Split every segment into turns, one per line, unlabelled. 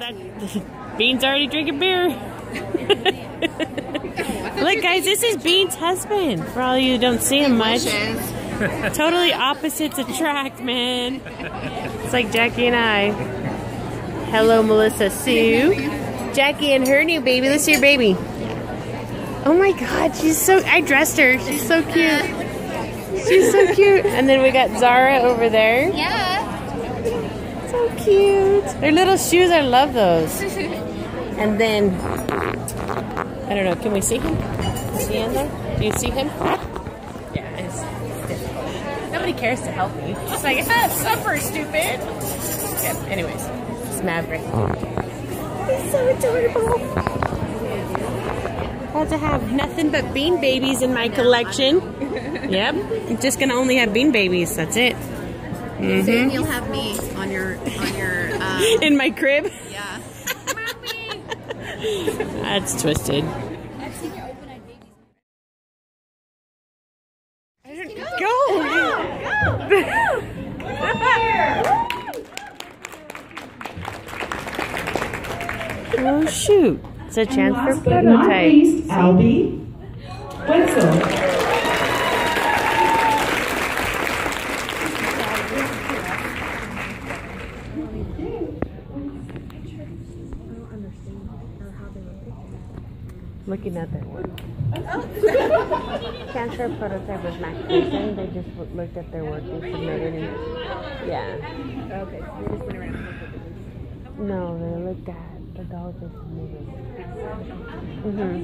that Bean's already drinking beer. Look, guys, this is Bean's husband. For all you don't see him much, totally opposites attract, man. It's like Jackie and I. Hello, Melissa Sue. Jackie and her new baby. Let's see your baby. Oh my God, she's so. I dressed her. She's so cute. She's so cute. And then we got Zara over there.
Yeah.
So cute. Their little shoes, I love those. And then, I don't know, can we see him? Is he in there? Do you see him? Yeah, it's difficult. Nobody cares to help me. It's like, ah, suffer, stupid. Yeah, anyways, it's Maverick. He's so adorable. Glad to have nothing but bean babies in my collection. Yep, I'm just gonna only have bean babies. That's it.
Soon you'll have me on your on your
In my crib.
yeah.
That's twisted.
I've seen your open-eyed babies.
Go! oh shoot! It's a chance for
Last but not least, Albie Wetzel.
Looking at their work. Chance for prototype was Mason. They just w- looked at their work they submitted and yeah.
Okay, so we just went around and looked at the.
No, they looked at the dolls they submitted. Mm-hmm.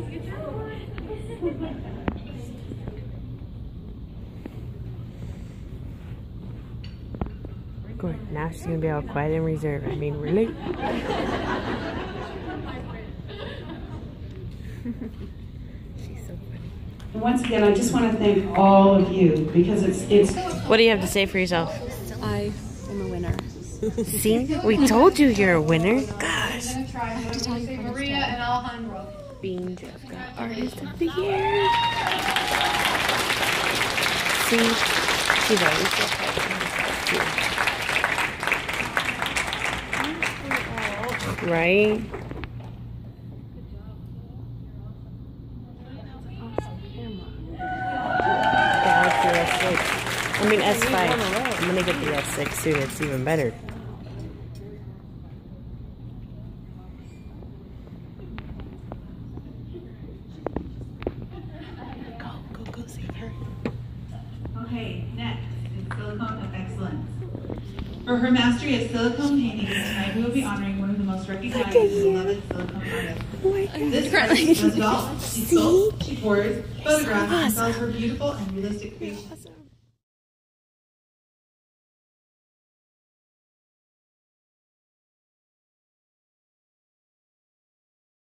Good. Now she's gonna be all quiet and reserved. I mean, really?
And Once again, I just want to thank all of you because it's it's
What do you have to say for yourself?
I am a winner.
See, we told you you're a winner. Gosh.
Maria and Alejandro.
Bean just got artist of the year. See, she's always so proud of herself, too. Right? I mean S5. I'm gonna get the S6 too. It's even better. Go, go, go save her.
Okay, next is Silicone of Excellence. For her mastery at silicone painting, tonight we will be honoring one of the most recognized and beloved silicone artists. Oh this artist does it all. She sculpts, she pours, photographs, and sells her beautiful and realistic creations.